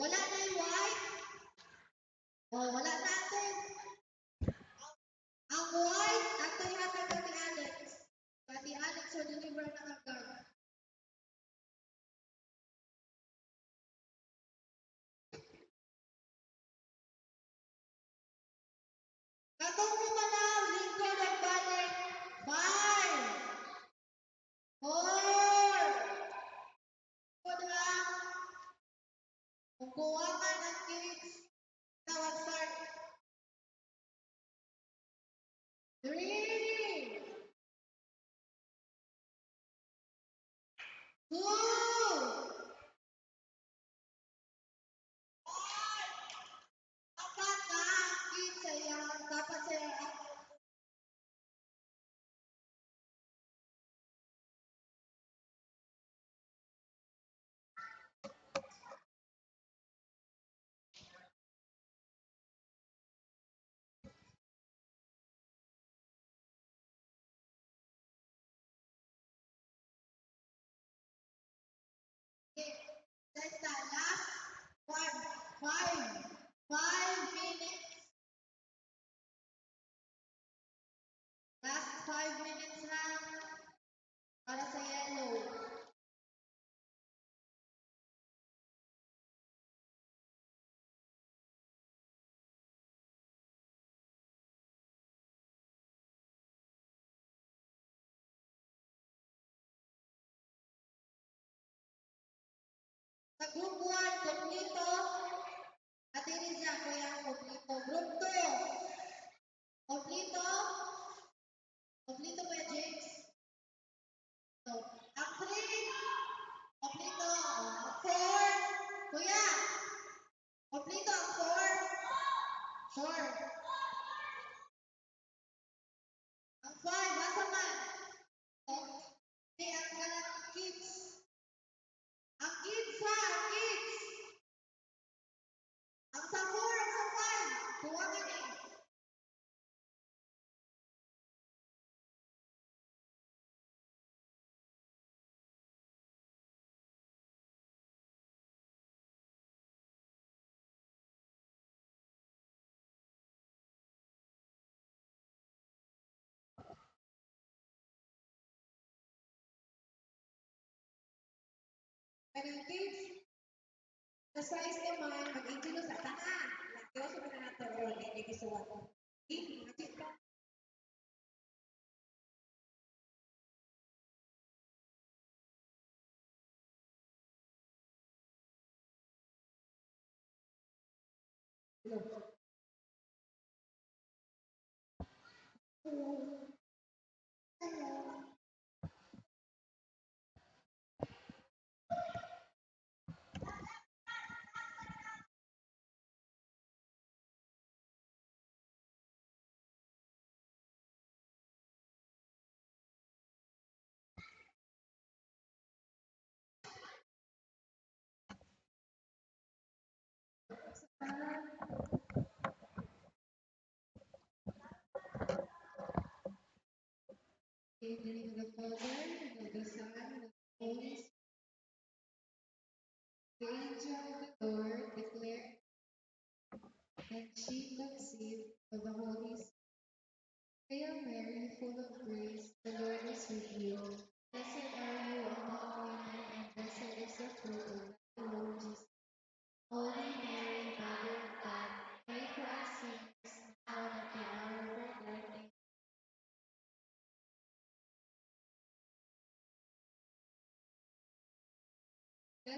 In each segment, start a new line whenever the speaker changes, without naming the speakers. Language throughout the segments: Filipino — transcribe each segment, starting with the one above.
Wala na yung white? Oh, wala na ito. Ang white, ato yata kami Alex. Kati Alex, so deliver na ang Five. Five minutes. Last five minutes na para sa yellow. Sa group 1, kompleto. At ini siya, kuya, kompleto. Group 2, kompleto. Kompleto kuya James. So, Kanang kids, sa size naman, mag-ingilo sa tanan. Nagdiyo sa mga nato, o hindi kisuwat. Hindi, mga chika. In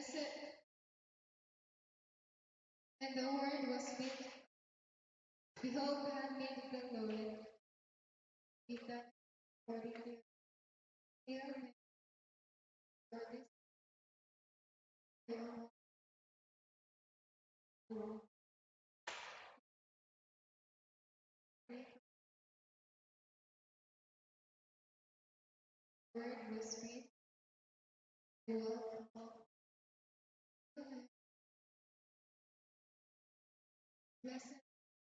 and And the word was made. Behold, God made the Lord, be done according to your. Word was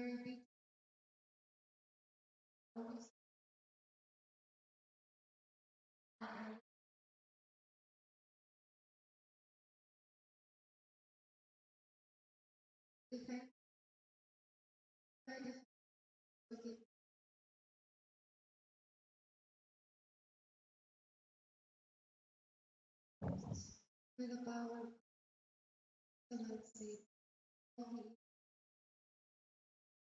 derby Defense. Okay. With the power, the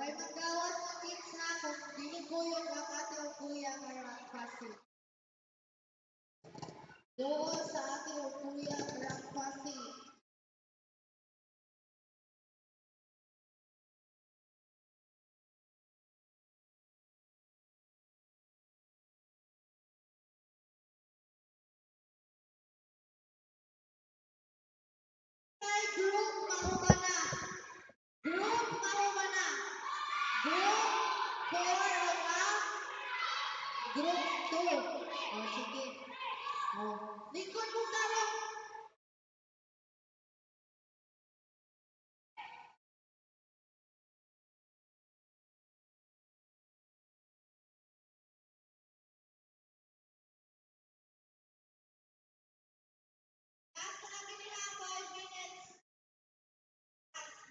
Huwag magawas ng pizza kung dili ko yung kakati o kuya kaya kasi. Doon sa ate o kuya karang 4 o ka? Group 2. O, sige. O, lingkod mo na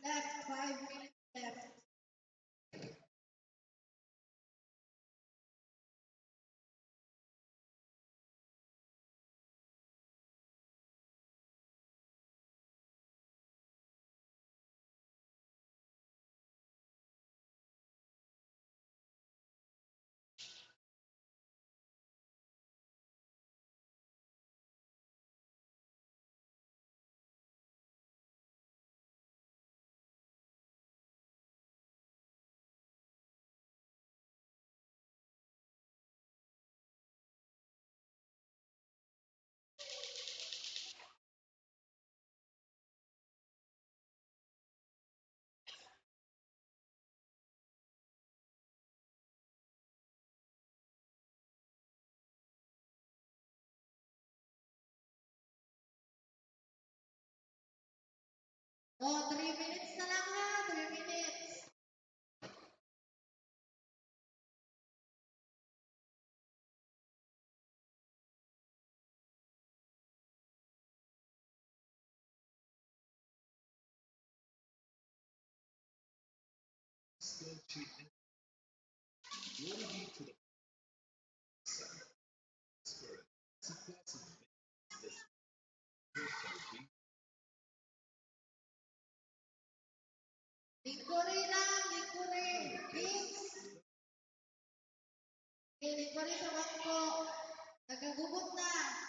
kanila, 5 minutes. Oh, 3 minutes na lang ha, 3 minutes.
Still treatment.
Nagagubot na.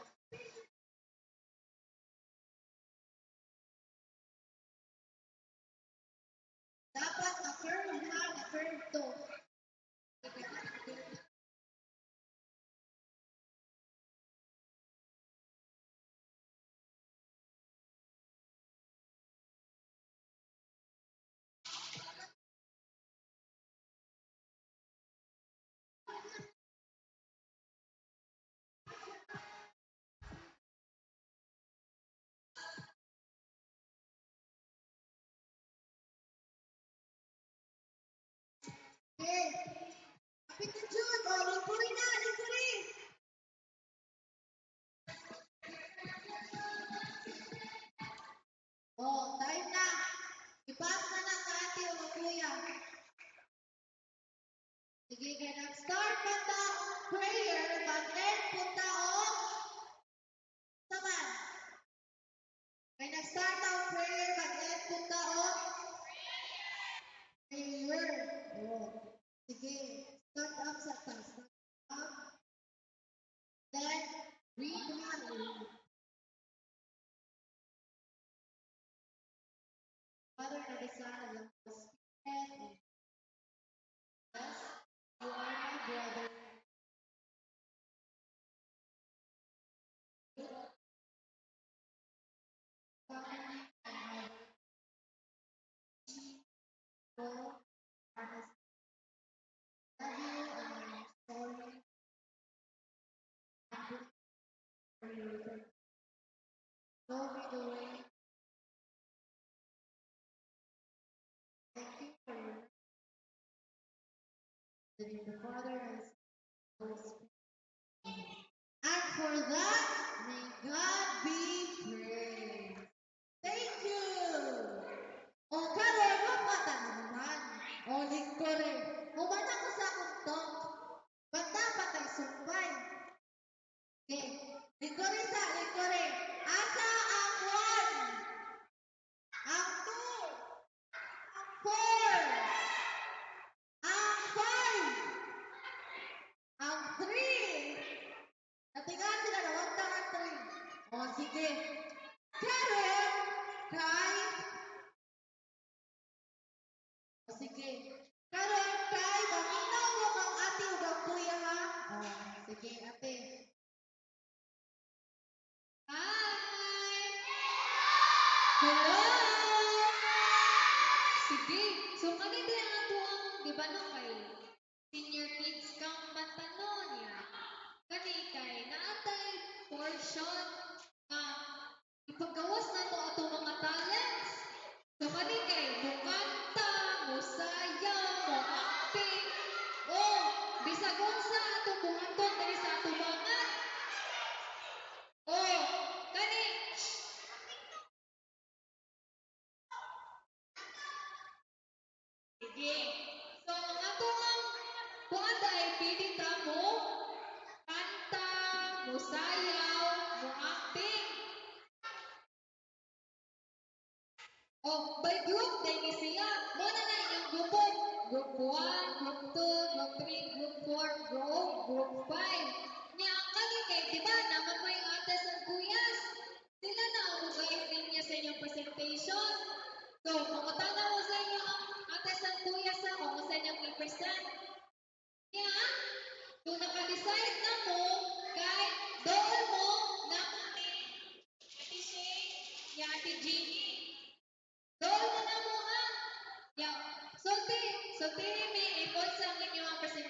Yes. war understood and the way thank you for the and for that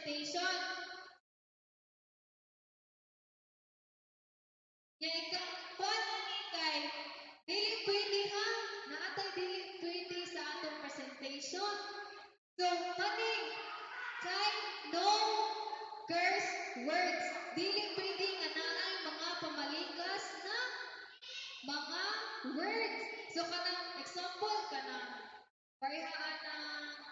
presentation. Nga ikapuan ni kay dili pwede ha naatay dili pwede sa atong presentation. So kani kay no curse words. Dili pwede nga naay mga pamalikas na mga words. So kanang example kanang parihaan ng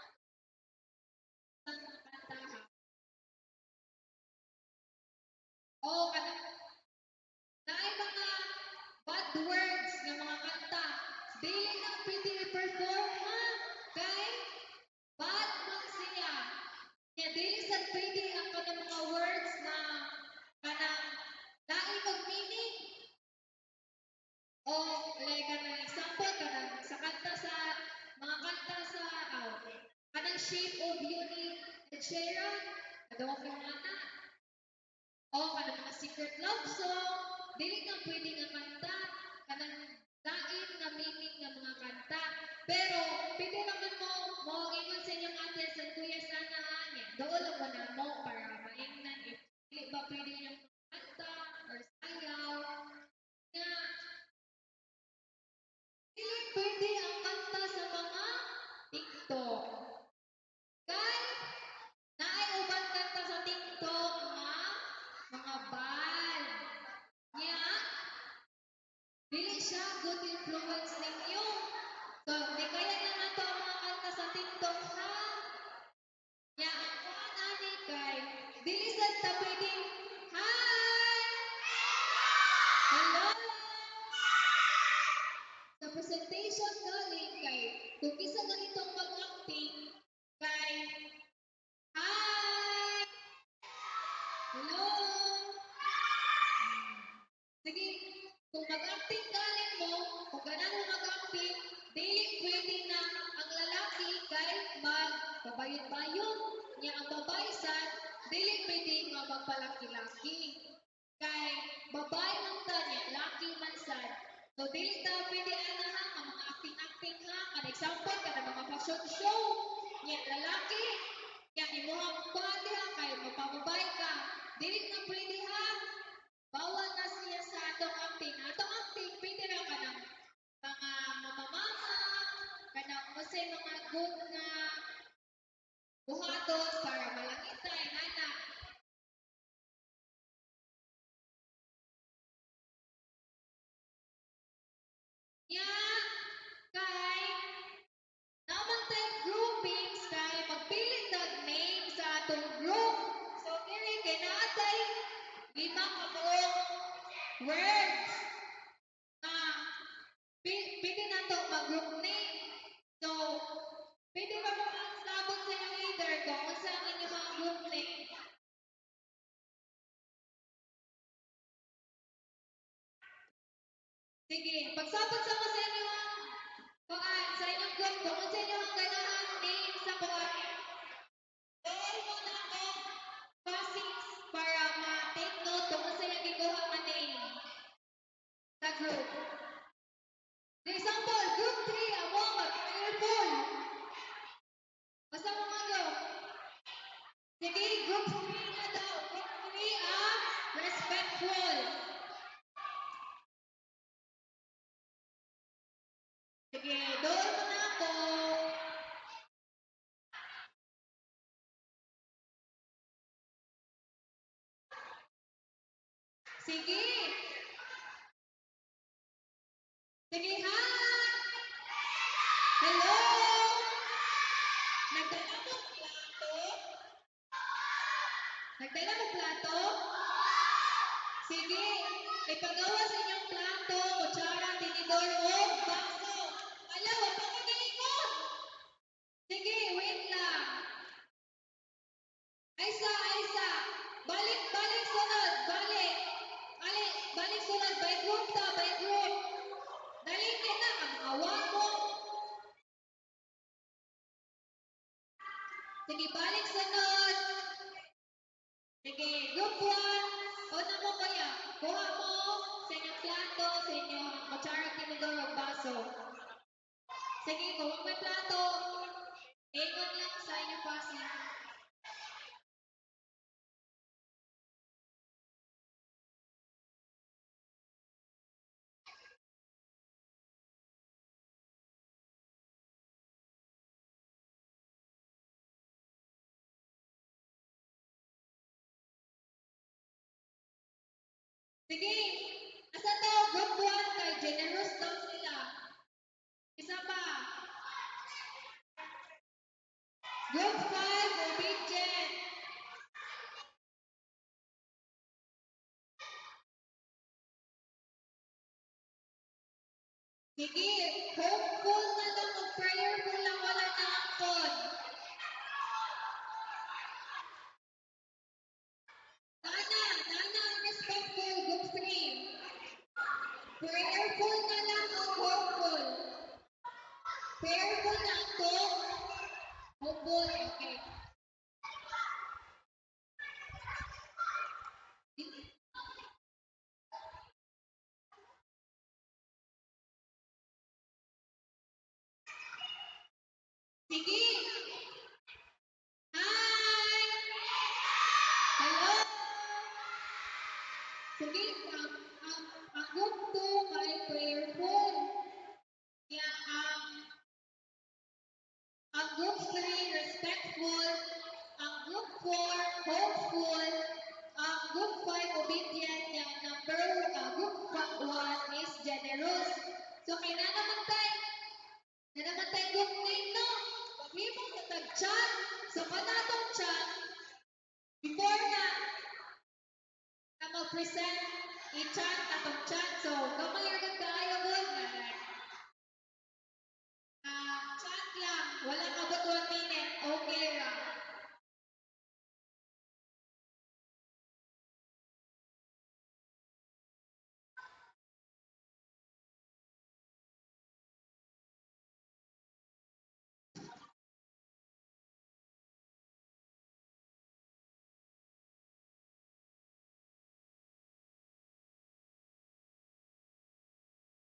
presentation galing kay kung isa na itong mag Examples Sige. Sige, hi. Hello. Nagdala mo plato? Nagdala mo plato? Sige. Ipagawa sa inyong plato, kutsara, tinidor, oh, o baso. Alam, wapakagawa. Sige, asa to? Group 1 kay generous daw sila. Isa pa. Group 5, obedient. Sige,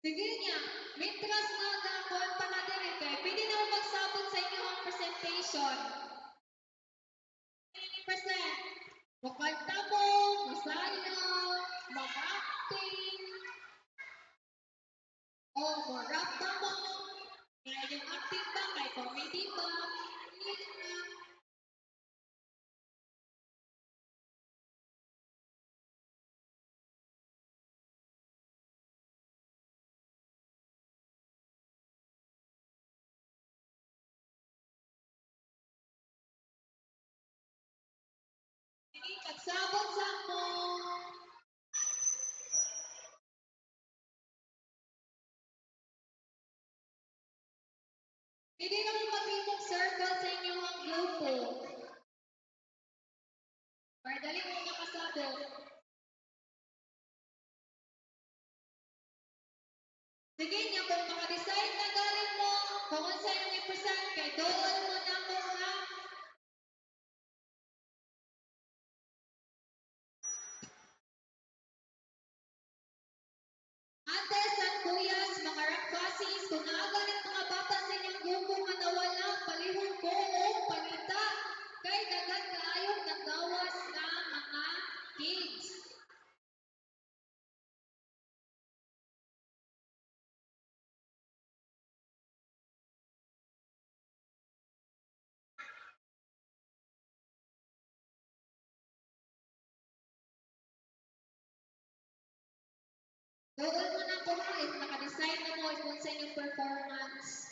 Sige niya, mitras nga gagawin pa na kay pwede na magsabot sa inyong presentation. Mo. Pwede naman mag-imong circle sa inyong grupo. Para dali mo makasabot. Sige niya, kung maka-decide na galing mo, kung unsa yung i-present, kay doon Ates at kuyas, mga rakbasis, kung naagalit Doon mo na po ha, if naka-decide na mo kung sa inyong performance.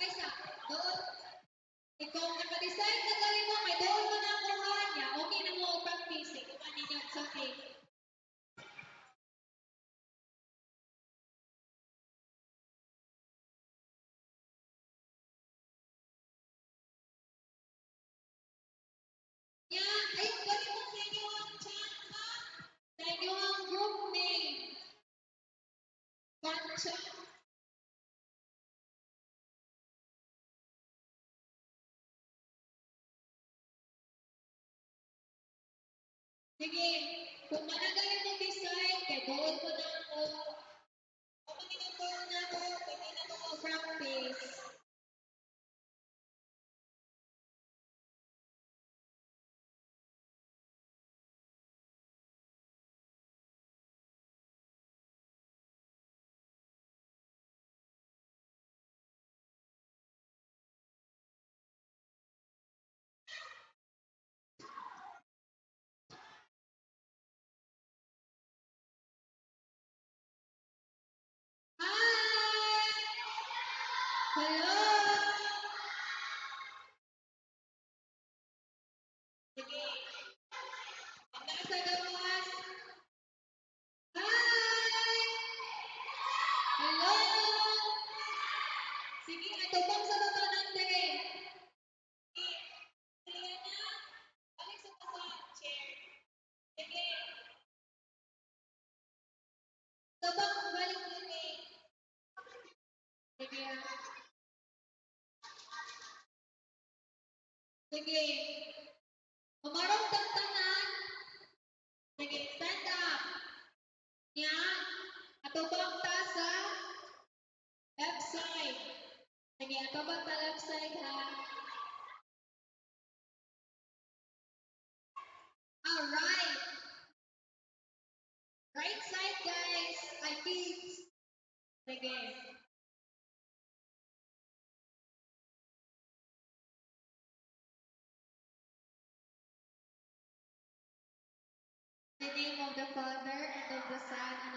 Kaysa, doon, ikaw naka-decide na galing mo, kay doon mo na ako ha niya, okay na mo ang practice, ikaw ka ninyo sa okay. Sige, kung managaling mo decide, kay doon mo na ako. Okay na doon na ako, pwede na mo practice. Hello. Again the name of the Father, and of the Son,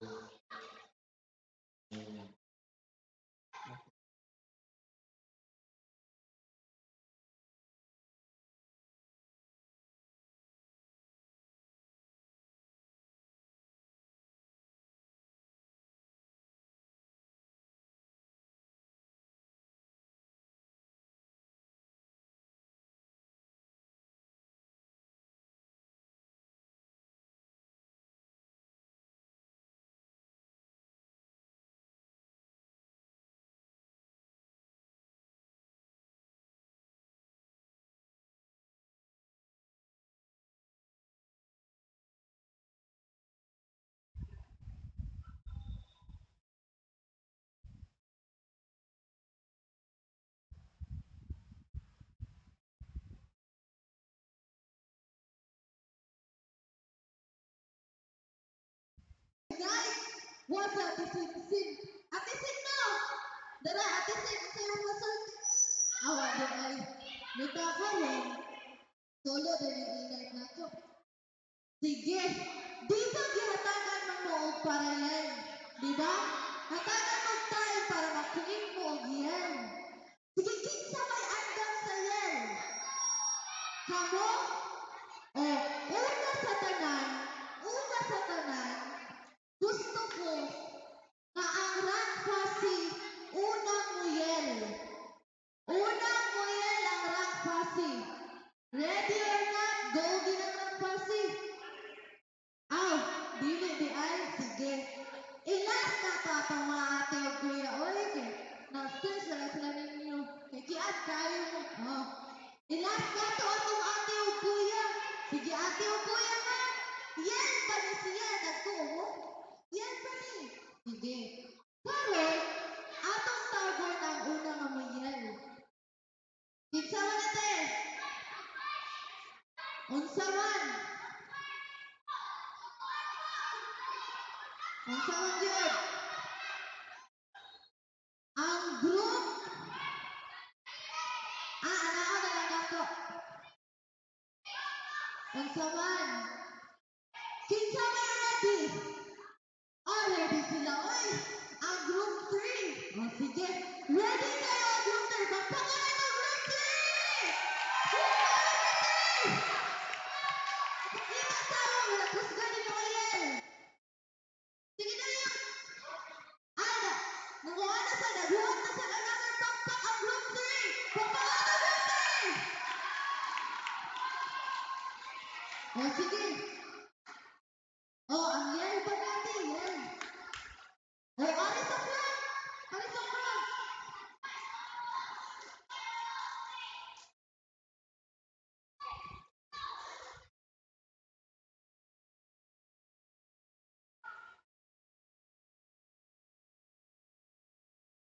you Wasa tisig sig. Atisig mo! Dara, atisig sa iyong. Awa di ay. Nita ka rin. Solo din yung inay. Sige. Di ba gihatagan mo mo para yan? Di ba? Hatagan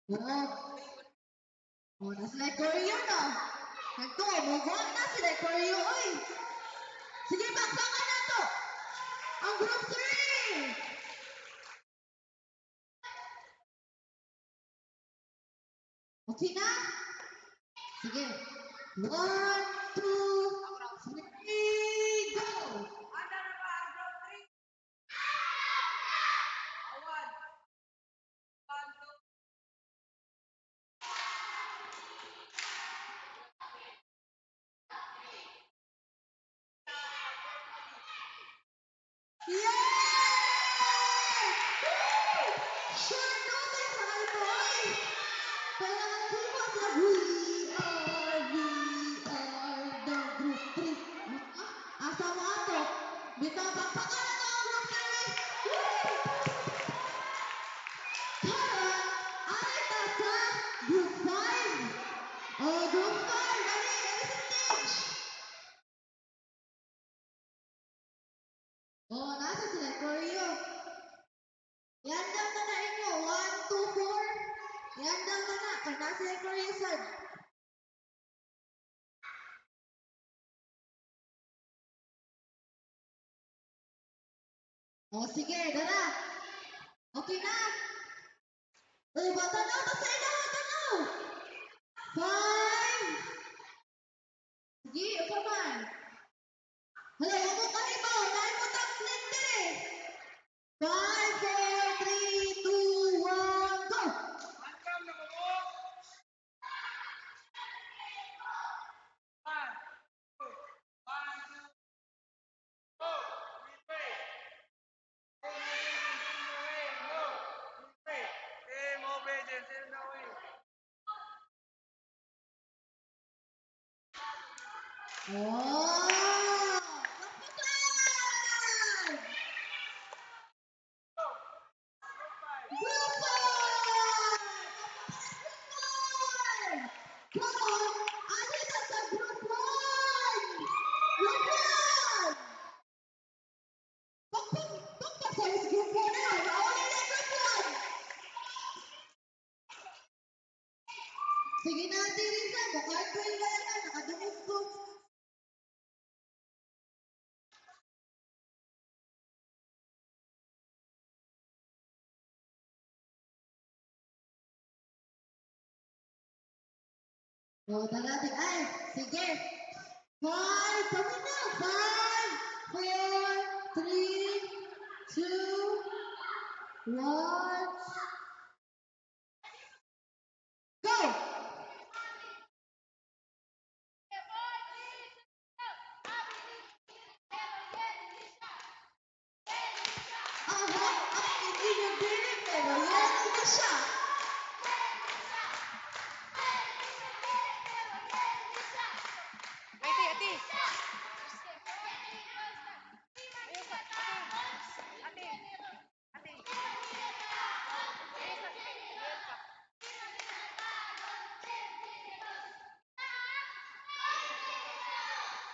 Oh, na sila Koryo na. Nagtuo, muguan na sila Koryo. Sige, baksakan na. Ang group 3. Okay na? Sige. One, two, Hello. Oh, Pumunta natin. Ay, sige. Five, kami na. Five, four, three, two, one.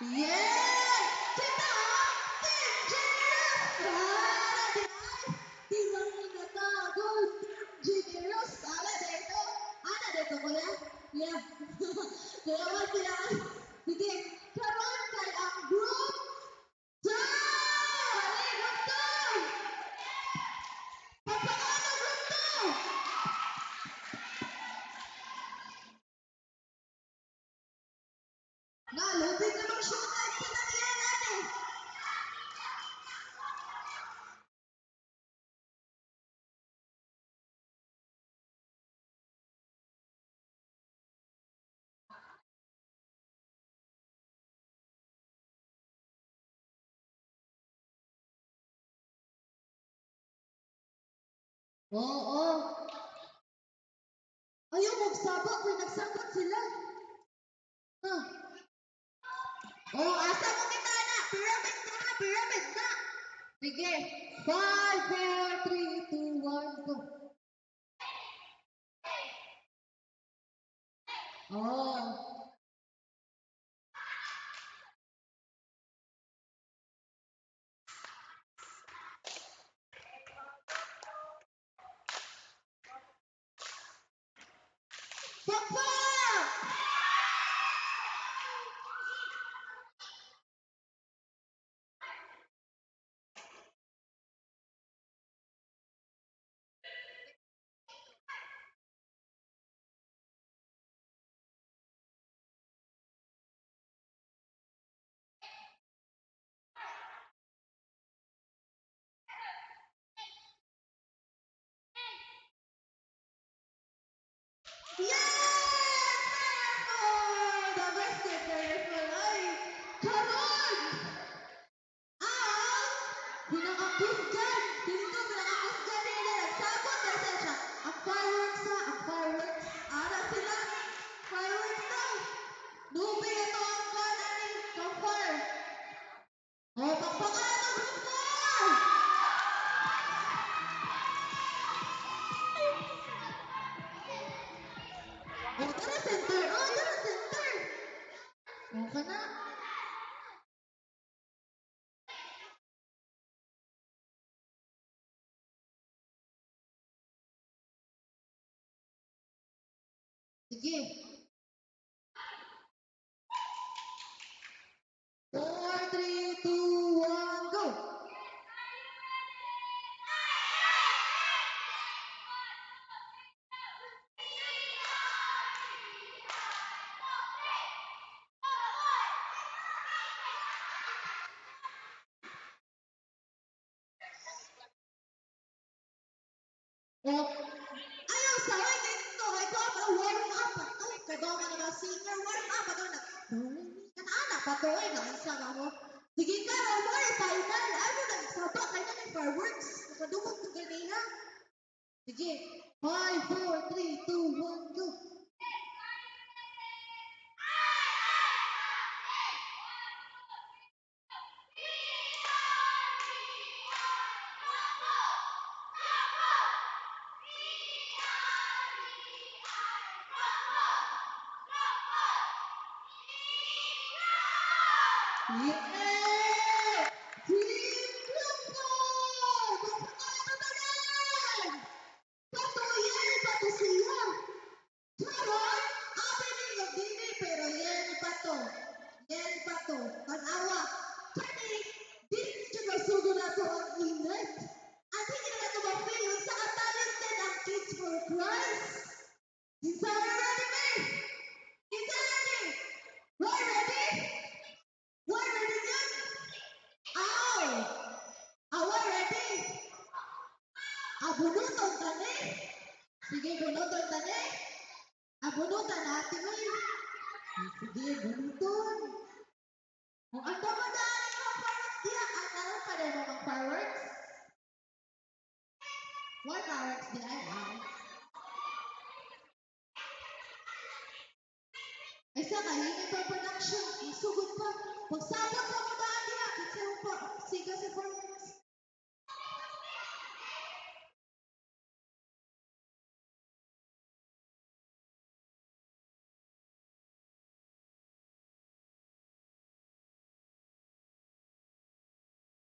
Yeah, kita Penjara di warna bagus, jenius, ada deh itu, ada deh itu ya, ya, dewa ya, Oo. Ayan, nagsabak. Uy, nagsabak sila. Ha? Oh, asa mo kita na? Pyramid na, pyramid na. Sige. 5, 4, 3, 2, 1, go. Oh. Não! Patuloy ng isang amo. Sige ka, Omar, final. Ano na isaba? Kaya na fireworks. Nakadumot ko ganina. Sige. 5, 4, 3, 2,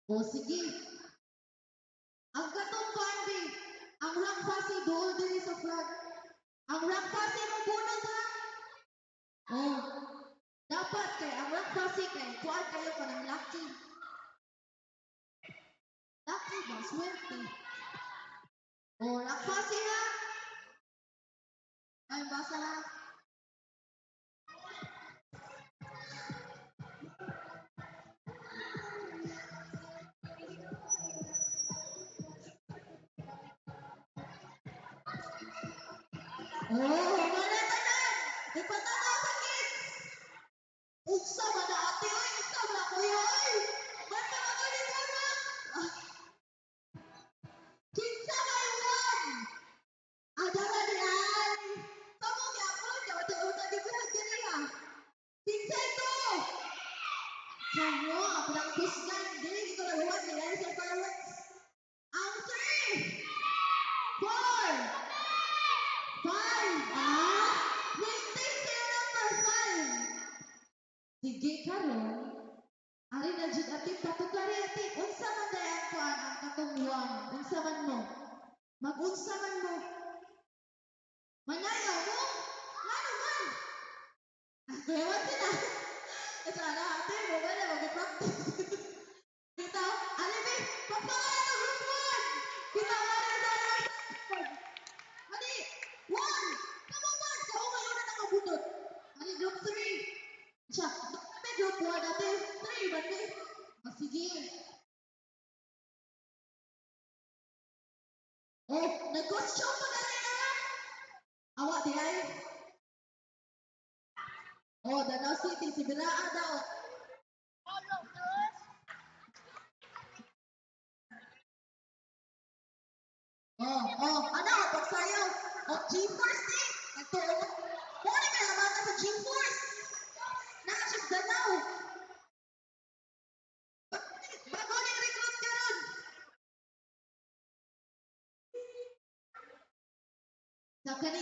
O sige. Ang katong Bambi, ang rangfasi dool diri sa flag. Ang rangfasi mo bunot ha? O, dapat kay ang rangfasi kay kuwan kayo ko ng lucky. Lucky ba? Swerte. O, rangfasi ha? G-Force eh. Nagtuon. Mukha na kalabatan sa G-Force. Nakasip ganaw. Bago na recruit ka ron. Sa ni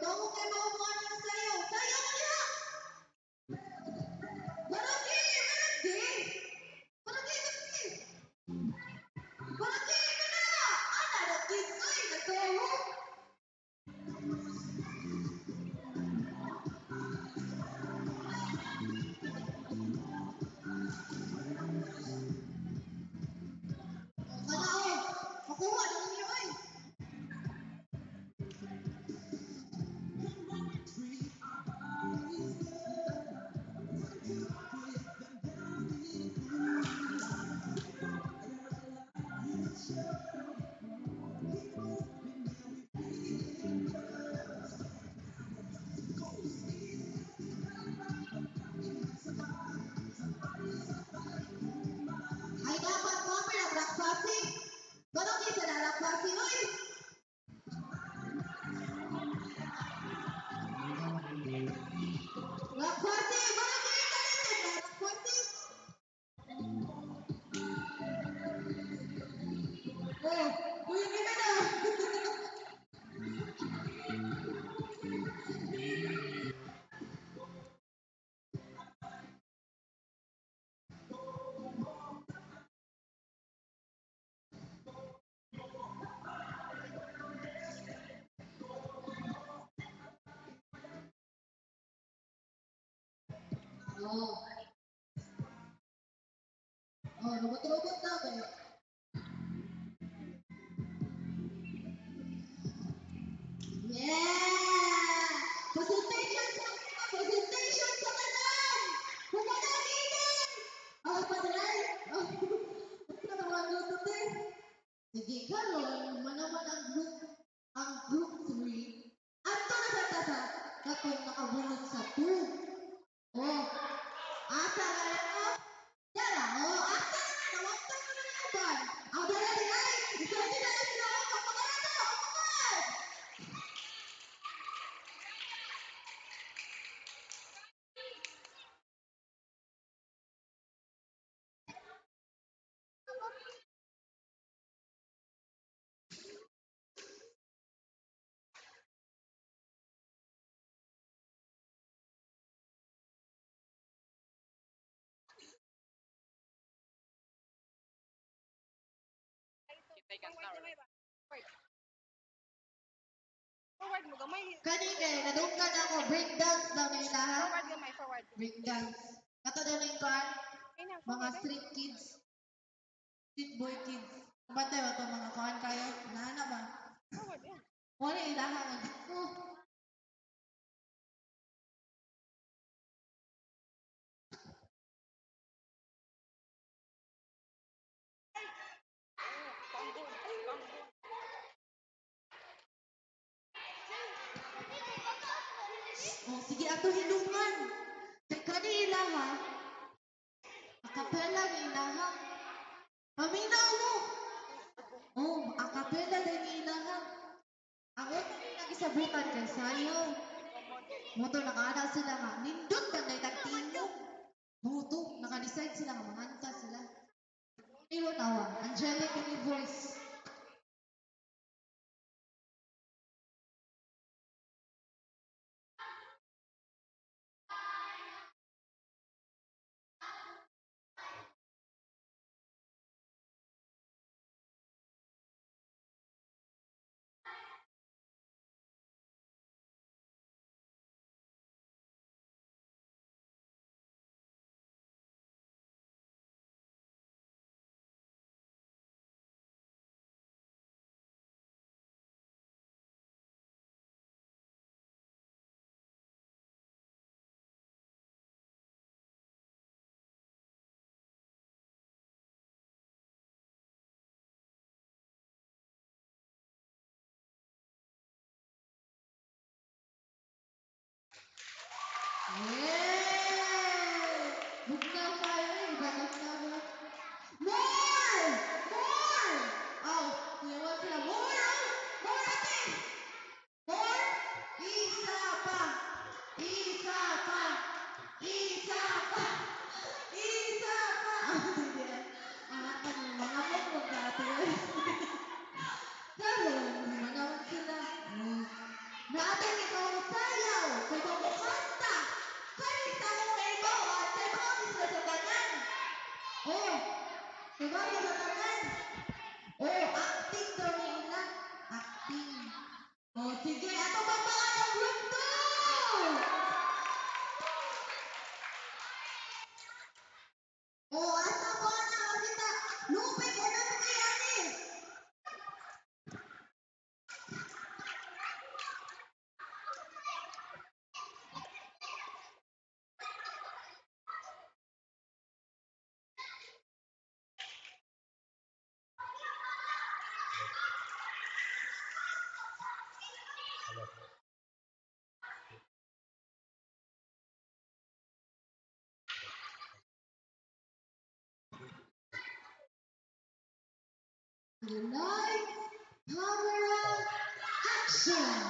Então não tem vergonha Oh, robot-robot
Forward mo, gamay.
Kani kay eh, nadunggan ako break dance daw ni ta.
Forward gamay, forward.
Break dance. Kato daw ning kuan. Mga
eh.
street kids. Street boy kids. Bantay ba to mga kuan kayo? Nana ba?
Forward.
Wala ilahan. Oh. motor nakaana sila nga. Nindot Bukna fire. the lights, camera, action!